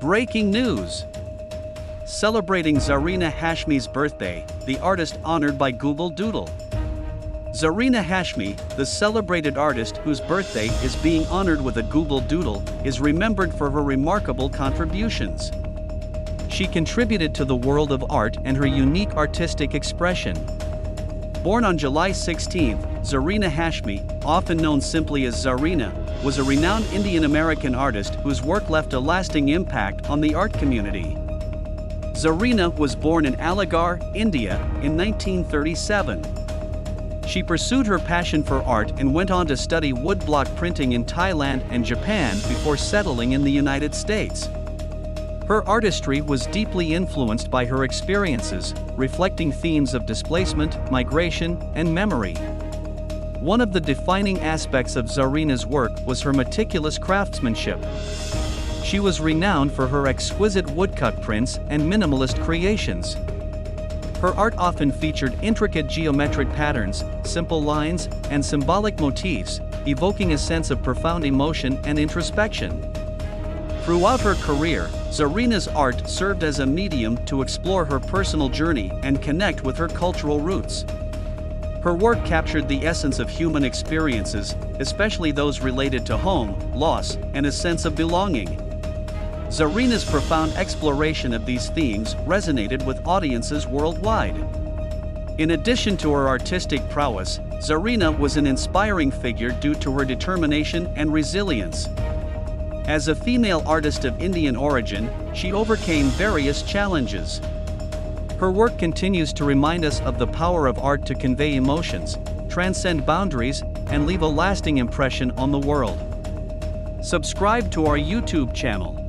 Breaking news! Celebrating Zarina Hashmi's birthday, the artist honored by Google Doodle. Zarina Hashmi, the celebrated artist whose birthday is being honored with a Google Doodle, is remembered for her remarkable contributions. She contributed to the world of art and her unique artistic expression. Born on July 16, Zarina Hashmi, often known simply as Zarina, was a renowned Indian American artist whose work left a lasting impact on the art community. Zarina was born in Aligarh, India, in 1937. She pursued her passion for art and went on to study woodblock printing in Thailand and Japan before settling in the United States. Her artistry was deeply influenced by her experiences, reflecting themes of displacement, migration, and memory. One of the defining aspects of Zarina's work was her meticulous craftsmanship. She was renowned for her exquisite woodcut prints and minimalist creations. Her art often featured intricate geometric patterns, simple lines, and symbolic motifs, evoking a sense of profound emotion and introspection. Throughout her career, Zarina's art served as a medium to explore her personal journey and connect with her cultural roots. Her work captured the essence of human experiences, especially those related to home, loss, and a sense of belonging. Zarina's profound exploration of these themes resonated with audiences worldwide. In addition to her artistic prowess, Zarina was an inspiring figure due to her determination and resilience. As a female artist of Indian origin, she overcame various challenges. Her work continues to remind us of the power of art to convey emotions, transcend boundaries, and leave a lasting impression on the world. Subscribe to our YouTube channel.